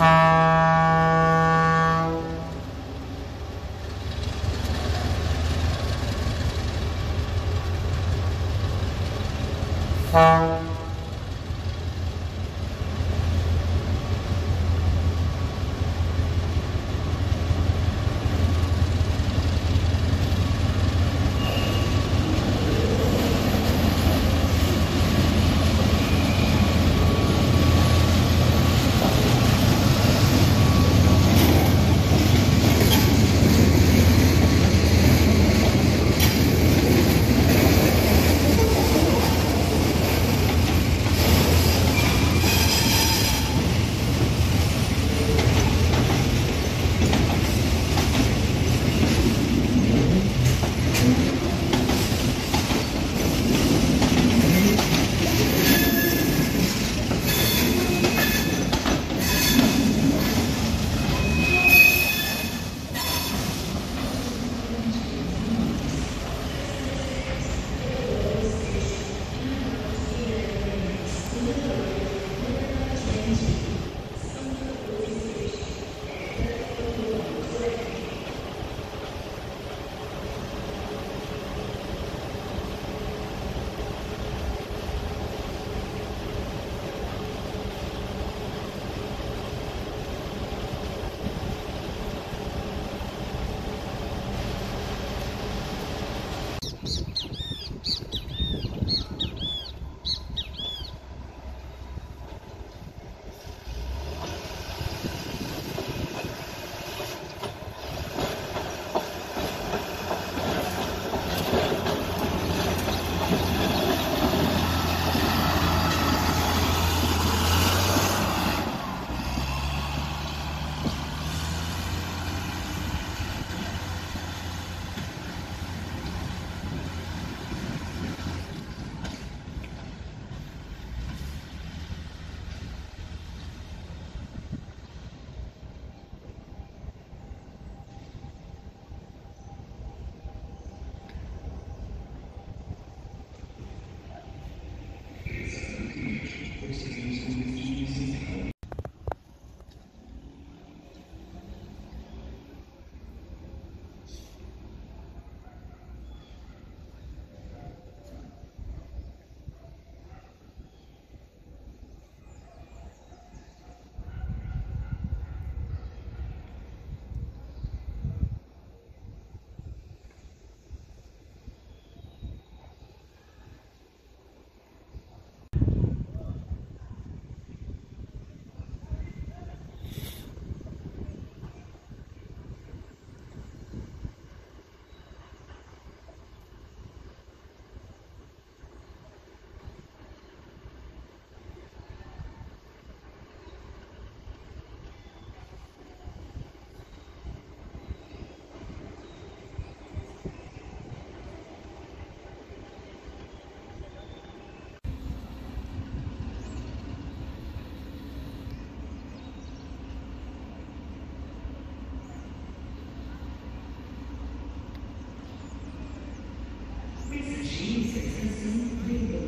Thank Jesus.